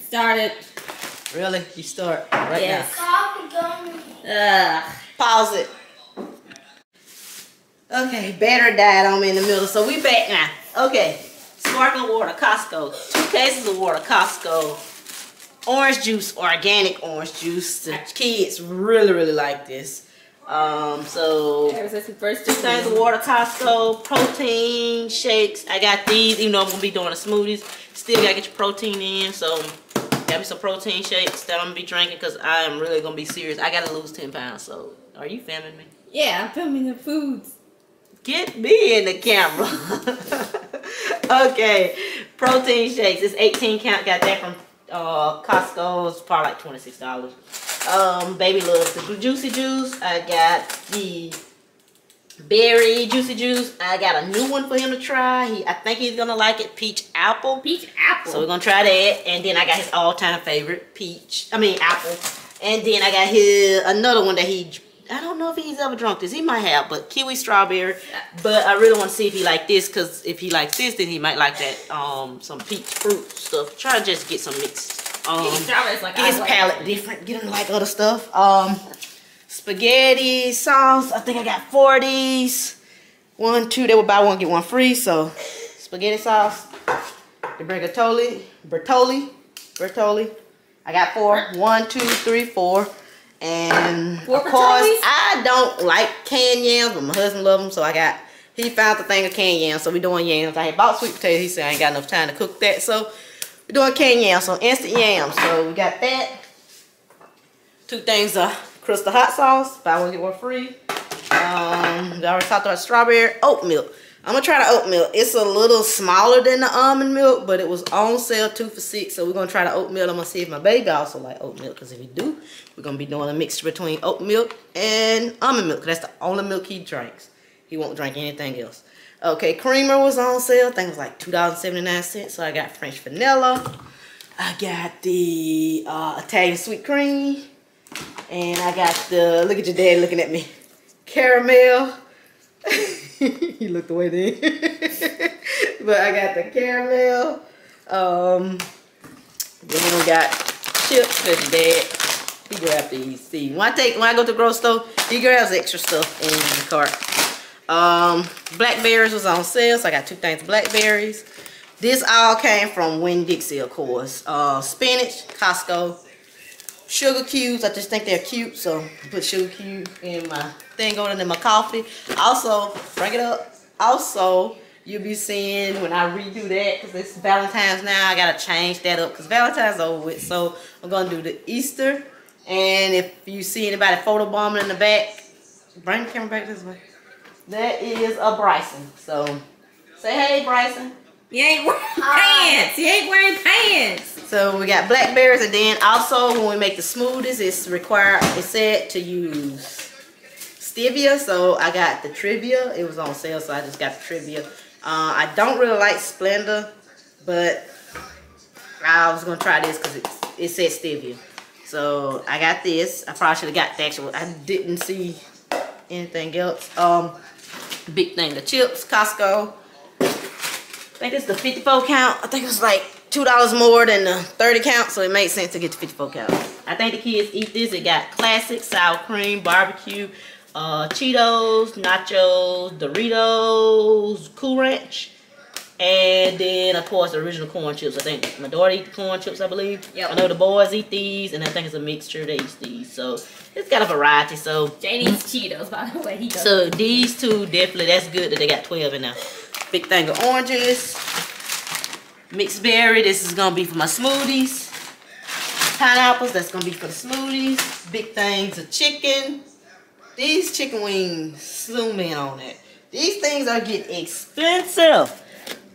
started. Really? You start right Yes. now. Ugh. Pause it. Okay, battery died on me in the middle, so we back now. Okay, sparkling water, Costco. Two cases of water, Costco. Orange juice, organic orange juice. The kids really, really like this. Um, so Ever since we first two things of water, Costco, protein shakes. I got these, even though I'm gonna be doing the smoothies. Still gotta get your protein in, so got me some protein shakes that I'm gonna be drinking because I am really gonna be serious. I gotta lose 10 pounds, so are you filming me? Yeah, I'm filming the foods. Get me in the camera. okay, protein shakes. It's 18 count. Got that from uh, Costco. It's probably like $26. Um, baby loves the juicy juice. I got the berry juicy juice. I got a new one for him to try. He, I think he's gonna like it, peach apple. Peach apple. So we're gonna try that, and then I got his all-time favorite, peach. I mean apple. And then I got his another one that he. I don't know if he's ever drunk this. He might have, but kiwi strawberry. But I really want to see if he like this, cause if he likes this, then he might like that. Um, some peach fruit stuff. Try to just get some mixed. Um, like get his palate different. Get him like other stuff. Um, spaghetti sauce. I think I got four of these. One, two. They would buy one get one free. So spaghetti sauce. The Bertolli, bertoli, bertoli. I got four. One, two, three, four. And Four of course, Bertollis? I don't like canned yams, but my husband loves them, so I got he found the thing of canned yams, so we doing yams. I had bought sweet potatoes. He said I ain't got enough time to cook that, so we're doing canned yams, so instant yams. So we got that. Two things of crystal hot sauce, buy one get one free. Um, we already talked about strawberry oat milk. I'm gonna try the oat milk. It's a little smaller than the almond milk, but it was on sale two for six. So we're gonna try the oat milk. I'm gonna see if my baby also like oat milk. Cause if he do, we're gonna be doing a mixture between oat milk and almond milk. That's the only milk he drinks. He won't drink anything else. Okay, creamer was on sale. I think it was like $2.79. So I got French vanilla. I got the uh, Italian sweet cream. And I got the, look at your dad looking at me, caramel. he looked away then. but I got the caramel. Um, then we got chips because dad, he grabbed these. See, when I take, when I go to the grocery store, he grabs extra stuff in the cart. Um, blackberries was on sale, so I got two things blackberries. This all came from Winn-Dixie, of course. Uh, spinach, Costco. Sugar cubes, I just think they're cute, so put sugar cubes in my thing going in my coffee. Also, bring it up. Also, you'll be seeing when I redo that, because it's Valentine's now, I gotta change that up, because Valentine's over with. So I'm gonna do the Easter. And if you see anybody photo bombing in the back, bring the camera back this way. That is a Bryson. So say hey, Bryson. You ain't wearing pants. You ain't wearing pants. So we got blackberries, and then also when we make the smoothies, it's required. It's said to use stevia. So I got the Truvia. It was on sale, so I just got the Truvia. Uh, I don't really like Splenda, but I was gonna try this because it it said stevia. So I got this. I probably should have got the actual. I didn't see anything else. Um, big thing, the chips, Costco. I think it's the 54 count. I think it was like $2 more than the 30 count, so it made sense to get the 54 count. I think the kids eat this. It got classic sour cream, barbecue, uh, Cheetos, nachos, Doritos, Cool Ranch, and then of course the original corn chips. I think my daughter eat the corn chips, I believe. Yep. I know the boys eat these, and I think it's a mixture. They eat these, so it's got a variety. So Jane eats Cheetos, by the way. He does. so these two definitely, that's good that they got 12 in there. Big thing of oranges. Mixed berry, this is gonna be for my smoothies. Pineapples, that's gonna be for the smoothies. Big things of chicken. These chicken wings, zoom in on it. These things are getting expensive.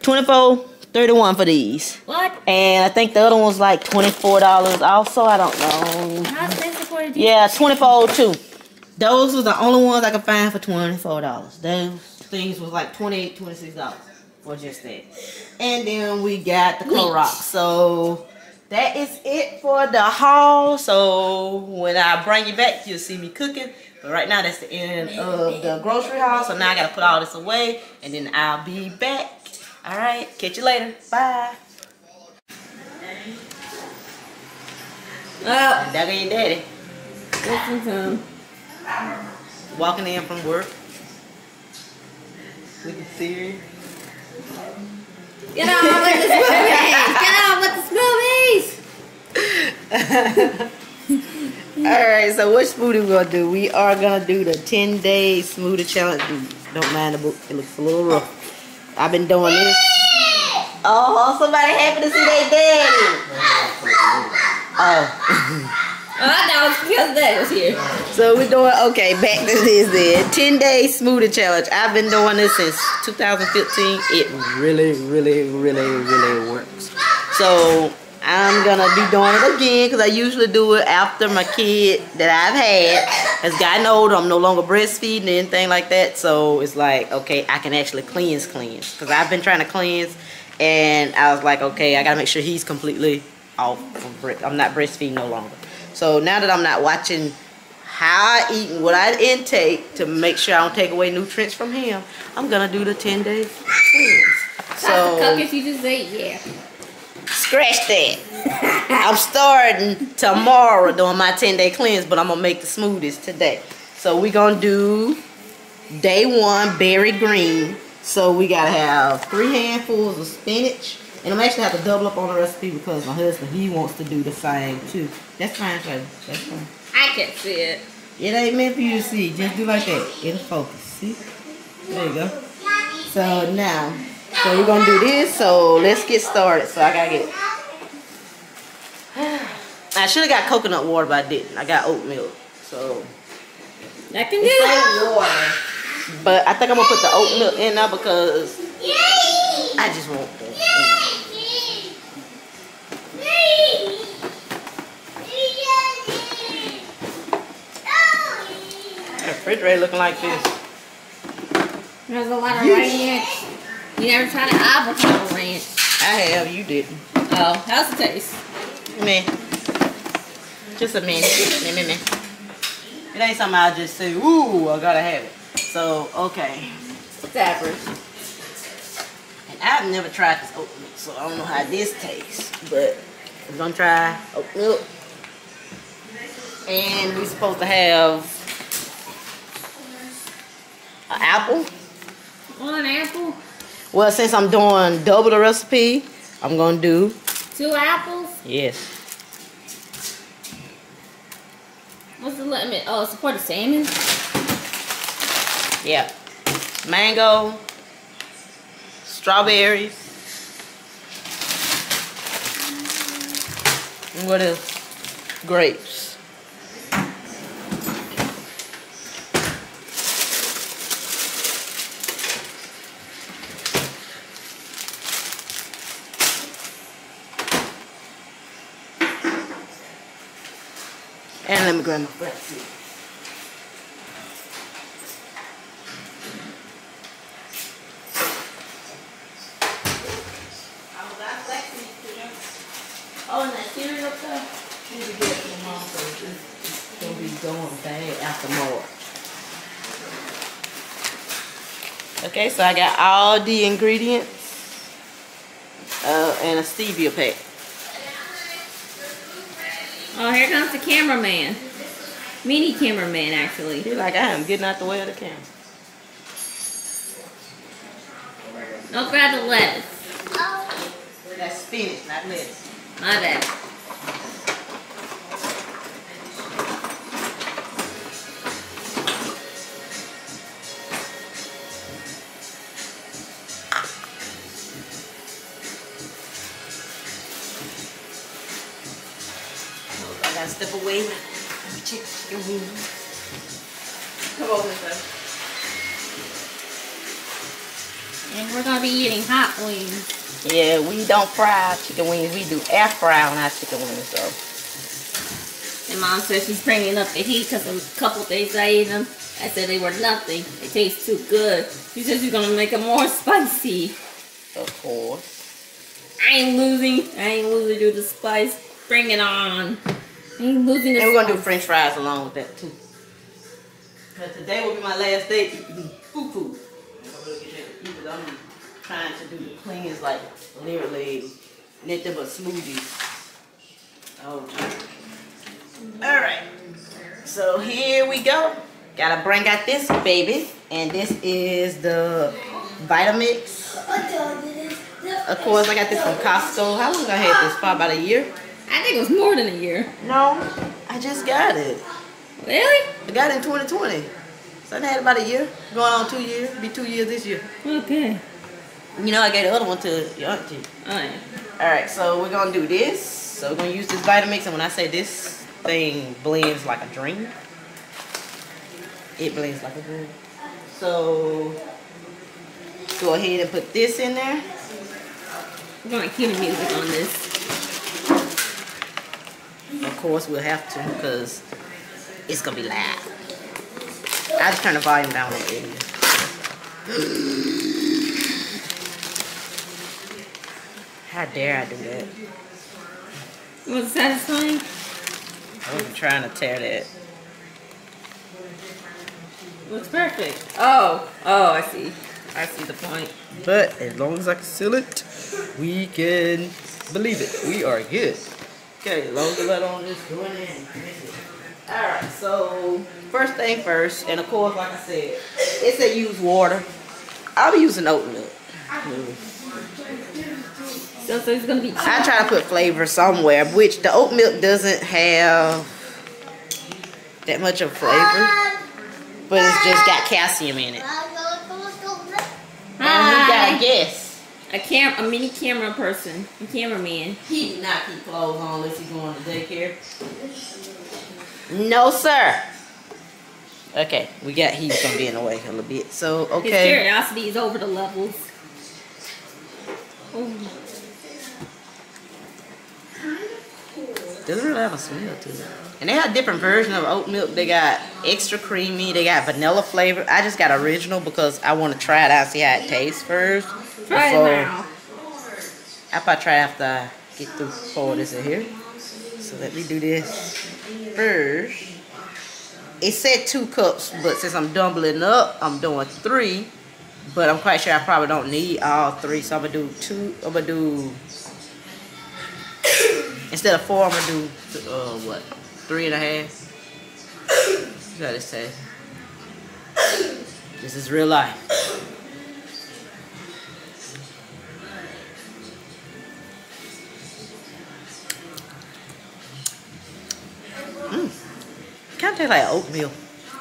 24 31 for these. what? And I think the other one was like $24 also, I don't know. How expensive were these? Yeah, 24 too. Those were the only ones I could find for $24. Those things was like $28, $26 for just that. And then we got the Clorox. So that is it for the haul. So when I bring you back, you'll see me cooking. But right now, that's the end of the grocery haul. So now I got to put all this away. And then I'll be back. All right. Catch you later. Bye. Oh, go your daddy. listen to him. Walking in from work. Looking serious. Get on with the smoothies. Get on with the smoothies. Alright, so which smoothie we gonna do? We are gonna do the 10 day smoothie challenge. Don't mind the book, it looks a little rough. I've been doing this. Oh, somebody happy to see their daddy. Oh. Oh. So we're doing, okay, back to this then. 10 day smoothie challenge. I've been doing this since 2015. It really, really, really, really works. So I'm gonna be doing it again because I usually do it after my kid that I've had has gotten older. I'm no longer breastfeeding or anything like that. So it's like, okay, I can actually cleanse, cleanse. Because I've been trying to cleanse and I was like, okay, I gotta make sure he's completely off of. I'm not breastfeeding no longer. So now that I'm not watching how I eat and what I intake to make sure I don't take away nutrients from him, I'm gonna do the 10 day cleanse. So cookies you just ate, yeah. scratch that. I'm starting tomorrow doing my 10 day cleanse, but I'm gonna make the smoothies today. So we're gonna do day one berry green. So we gotta have three handfuls of spinach. And I'm actually have to double up on the recipe because my husband, he wants to do the same too. That's fine, Trey. That's fine. I can see it. It ain't meant for you to see. Just do like that. It'll focus. See? There you go. So now, so we're gonna do this. So let's get started. So I gotta get. I should have got coconut water, but I didn't. I got oat milk. So. That can do. water. But I think I'm gonna put the oat milk in now because I just want that. The refrigerator looking like this. There's a lot of ranch. You never tried an avocado ranch. I have, you didn't. Oh, how's it taste? Meh. Just a minute. Meh, meh, meh. It ain't something I'll just say, ooh, I gotta have it. So, okay. It's average. And I've never tried this oat milk, so I don't know how this tastes. But we're gonna try oat milk. And we're supposed to have an apple. One apple, Well, since I'm doing double the recipe, I'm gonna do two apples. yes. What's the limit? Oh, it's for the salmon. Yeah. Mango, strawberries. And what else? Grapes. And let me grab my. Oh, and that cereal up there? Need to get some mom because it's gonna be going bad after more. Okay, so I got all the ingredients. Uh, and a stevia pack. Oh, here comes the cameraman. Mini cameraman, actually. Feel like I am getting out the way of the camera. Don't grab the lettuce. That's spinach, not lettuce. My bad. Wings. Yeah, we don't fry our chicken wings. We do air fry on our chicken wings, so. And mom said she's bringing up the heat because a couple days I ate them. I said they were nothing. They taste too good. She said she's gonna make them more spicy. Of course. I ain't losing. I ain't losing due the spice. Bring it on. I ain't losing the And we're gonna do french fries along with that too. Cause today will be my last day eating food food. Because I'm trying the cleanest, like literally nothing but smoothies. Oh, Alright. So here we go. Gotta bring out this baby. And this is the Vitamix. Of course, I got this from Costco. How long I had this? Probably about a year. I think it was more than a year. No, I just got it. Really? I got it in 2020. So I had about a year. Going on two years. Be two years this year. Okay. You know, I gave the other one to your auntie. Oh yeah. Alright, so we're going to do this. So we're going to use this Vitamix. And when I say this thing blends like a dream, it blends like a dream. So go ahead and put this in there. We're gonna cue the music on this. Of course, we'll have to because it's going to be loud. I just turn the volume down a little bit. How dare I do that? Was it satisfying? I wasn't trying to tear that. Looks perfect. Oh, oh, I see. I see the point. But as long as I can seal it, we can believe it. We are good. Okay, as long as the letter on this going in. Alright, so first thing first, and of course, like I said, it said use water. I'll be using oat milk. So, so it's gonna be. I try to put flavor somewhere, which the oat milk doesn't have that much of flavor, but it's just got calcium in it. Hi. I guess. A cam, a mini camera person, a cameraman. He did not keep clothes on unless he's going to daycare. No, sir. Okay, we got he's gonna be in the way a little bit. So okay. His okay. curiosity is over the levels. Oh, Doesn't really have a smell to it. And they have different versions of oat milk. They got extra creamy. They got vanilla flavor. I just got original because I want to try it out, see how it tastes first. try before- it now. How about I try after I get through pour this in here? So let me do this first. It said two cups, but since I'm doubling up, I'm doing three. But I'm quite sure I probably don't need all three, so I'm gonna do two. I'm gonna do instead of four, I'm gonna do uh what, three and a half. Does it say? This is real life. Kind of tastes like oatmeal.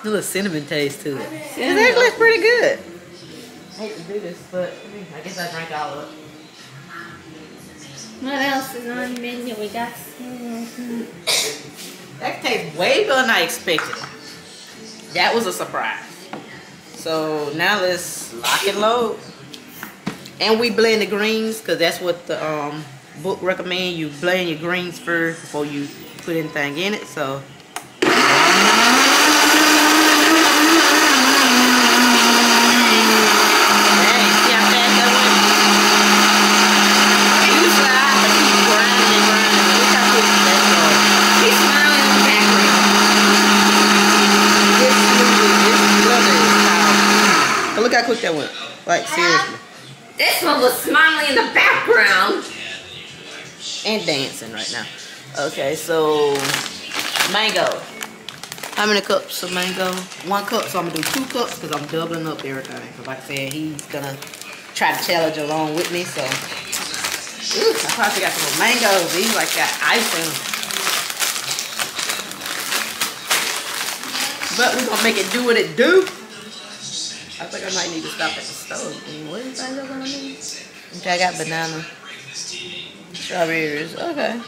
A little cinnamon taste to it. It actually pretty good. I hate to do this, but I guess I drank all of it. What else is on the menu? We got. That tastes way better than I expected. That was a surprise. So now let's lock and load. And we blend the greens because that's what the um, book recommend. You blend your greens first before you put anything in it. So Dang, see how fast that went? Usually I have to keep grinding and grinding. but Look how quick that goes. He's smiling in the background. This smoothie, this blender is powerful. Look how quick that went. Like, seriously. This one was smiling in the background. And dancing right now. Okay, so mango. How many cups of mango? One cup, so I'm gonna do two cups because I'm doubling up everything. Cause like I said, he's gonna try to challenge along with me, so. Ooh, I probably got some mangoes. These like got ice in. But we're gonna make it do what it do. I think I might need to stop at the stove. Mean, what is that gonna need? Okay, I got banana. Strawberries. Okay.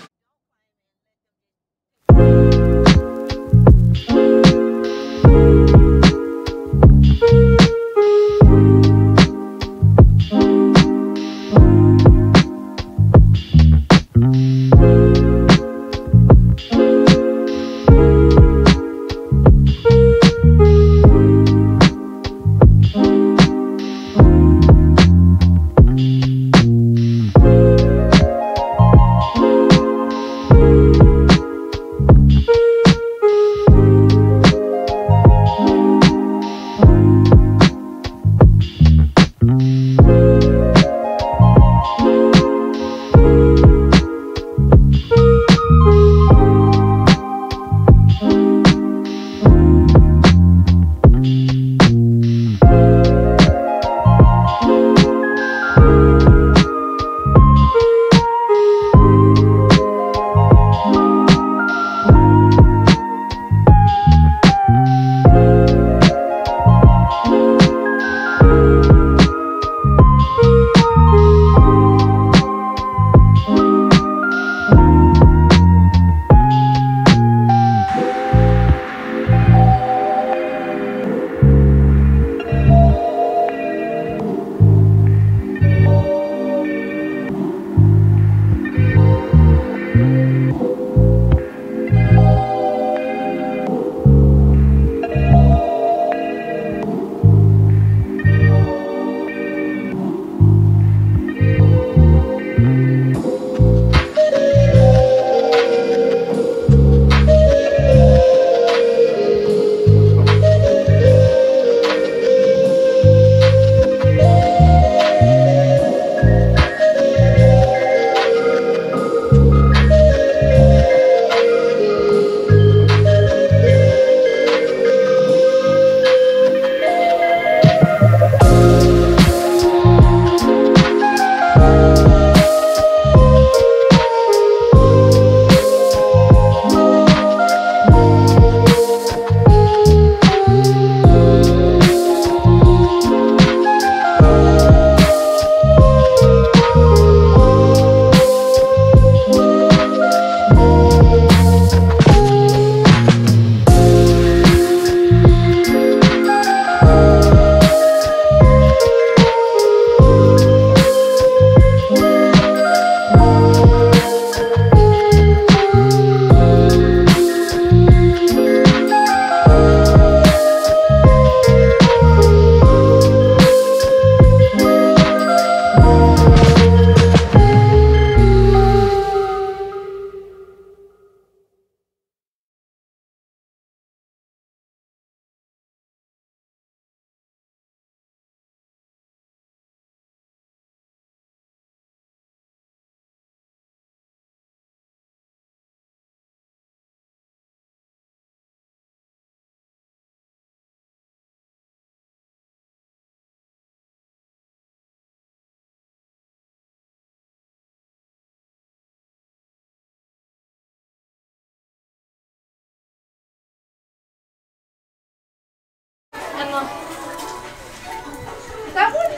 That one?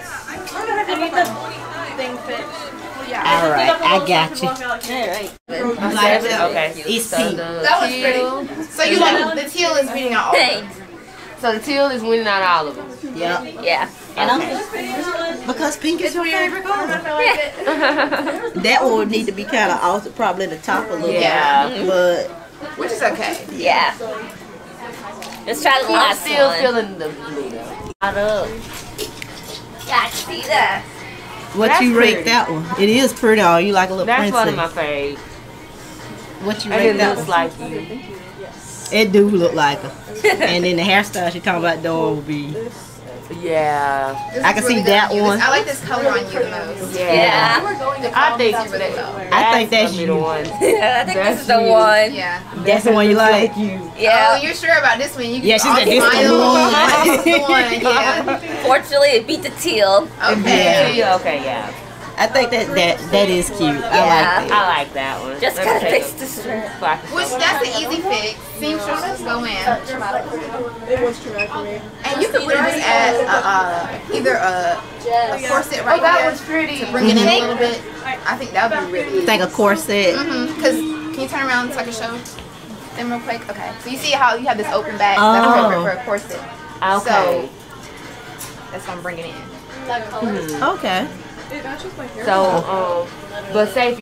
I'm gonna have to get the thing fixed. Yeah. All right, I got you. Alright. Okay. It's So pink. That was pretty. So you like the teal is beating out all. Hey. so the teal is winning out all of them. Yep. Yeah. And I'm Because pink is your favorite color. I like it. That one would need to be kind of altered, probably the top a little Yeah. bit. But Which is okay. yeah. Let's try the I'm last still one. feeling the blue though. Got up. Yeah, I see that. what That's you rate pretty. that one? It is pretty. Oh, you like a little That's one of my faves. what you And rate it that looks one? like you. It do look like her. and then the hairstyle she talking about doing will be. Yeah. This I can really see that on one. I like this color on you the most. Yeah. Yeah. I think That's really well. I think that's gonna be you. the one. I think That's this is the you. one. Yeah. That's the one you like. you. Yeah. Oh, you're sure about this one? You Yeah, she all said this the one. The one. Yeah. Fortunately, it beat the teal. Okay. Yeah. Okay, yeah. I think that that that is cute. I Yeah. like that. I like that one. Just Let me gotta take fix a- the strap. so I can Which show that's an easy fix. Seamstresses go in. And you could really just add a, uh, either a, a corset right here pretty. to bring it in a little bit. I think that would be really easy. Think a corset. Mm-hmm. Because can you turn around so I can show them real quick? Okay. So you see how you have this open back? That's Oh. perfect for a corset. Okay. So that's gonna bring it in. Okay. So, um, but say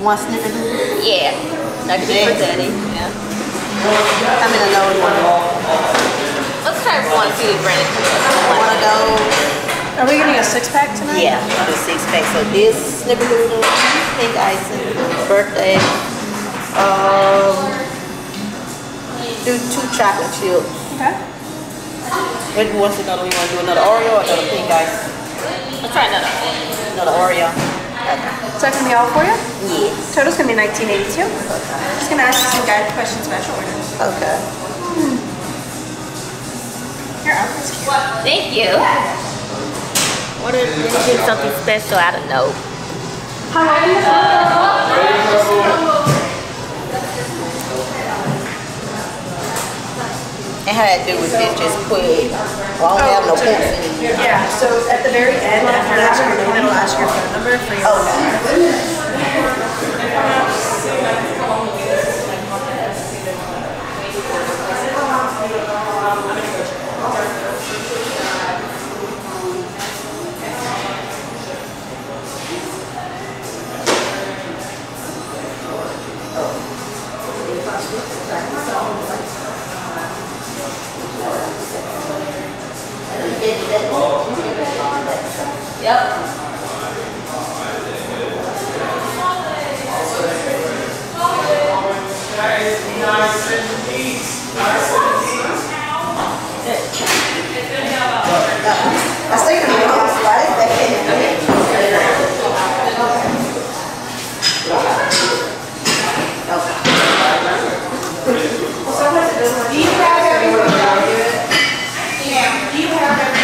one snippet? Yeah. Like Yeah. for daddy. Yeah. How many of those one? Let's try one, if Brandon One of those. Are we getting a six pack tonight? Yeah, the six pack. So this snickerdoodle, pink icing, birthday. Um, do two chocolate chips. Okay. What what's another? We want to do another Oreo or another pink ice? Let's try another. Another Oreo. Okay. So going to be all for you? Yes. Total's gonna be 1982. Okay. Just gonna ask you some guide questions about your order. Okay. Hmm. Your outfit's cute. Thank you. What if you did something special? I don't know. And how that do with this? Just quick. Well, I don't have no oh, points in it. Yeah, so at the very end, after you ask your name, it'll ask your phone number for your Okay. I was thinking of it, right? Do you have everything? Yeah. Do you have everything?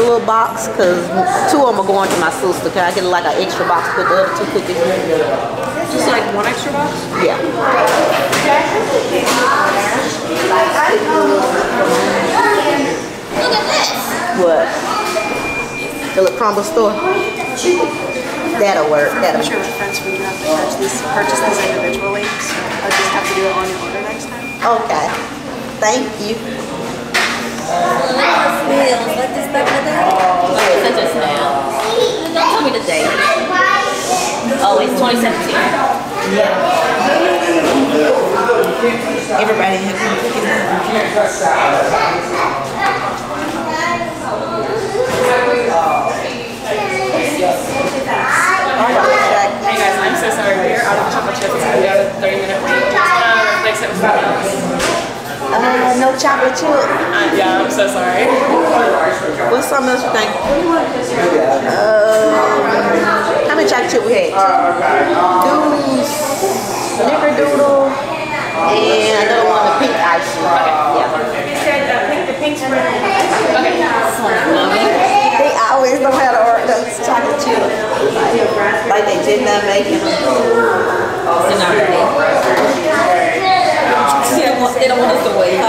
Little box because two of them are going to my sister. Can I get like an extra box to put the other two cookies in? Just like one extra box? Yeah. Look at this. What? The little crumble store? That'll work. I'm That'll sure with friends we have to purchase these, purchase these individually. So I just have to do it on your order next time. Okay. Thank you. A. Don't tell me the date. Oh, it's 2017. Everybody has. Hey guys, I'm so sorry. We are out of chocolate chips. Be out of 30 minute wait. Just wanna replace Uh, no chocolate chip. Uh, yeah, I'm so sorry. What's something else you think? Uh, how many chocolate chip we had? Doodles, snickerdoodle, and another one, the pink ice cream. They always know how to order those chocolate chips. Like, like they did not make them. They're not ready. They don't want, they don't want to wait.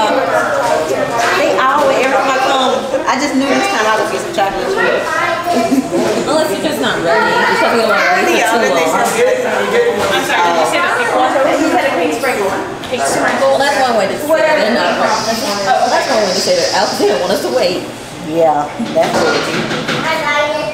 They always, every time I come, I just knew this time I would get some chocolate chips. Unless you're just not ready. You're probably gonna wait Yeah, for but too they long. I'm sorry, did you say the pink one? He said a pink sprinkle one. Pink sprinkle. Well, that's one way to say they're not. Oh, that's one way to say they're out. They don't want us to wait. Yeah, that's what it is.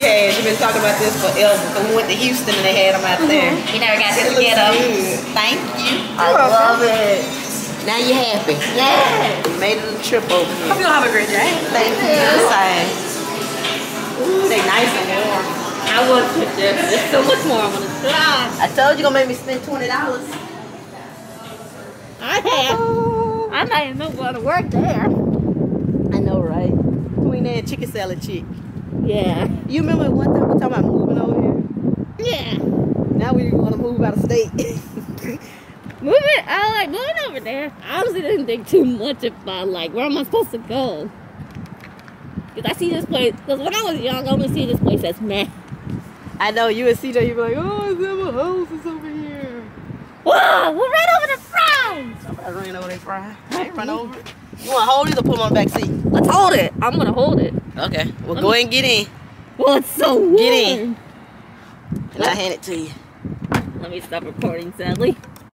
Okay, you've been talking about this forever. So we went to Houston and they had them out there. You never got It to looks get them. good. Thank you. I love it. Now you're happy. Yeah. You made it a trip over here. Hope you'll have a great day. Thank you. Same. Ooh, they nice and warm. I want to. There's, there's so much more I want to try. I told you gonna make me spend twenty dollars. I have. I might even want to work there. I know, right? Queen that chicken salad chick. Yeah. You remember one time we were talking about moving over here? Yeah. Now we want to move out of state. Moving, I like moving over there. I honestly didn't think too much about like where am I supposed to go. Cause I see this place. Cause when I was young, I only see this place as meh. I know you and CJ. You be like, oh, it's in my house. It's over here. Whoa, we're right over the fries. Somebody ran over their fry. I ain't run over. You want to hold it or put them on the back seat? Let's hold it. I'm gonna hold it. Okay. Well, go ahead and get in. Well, it's so warm. Get in. And I'll hand it to you. Let me stop recording, sadly.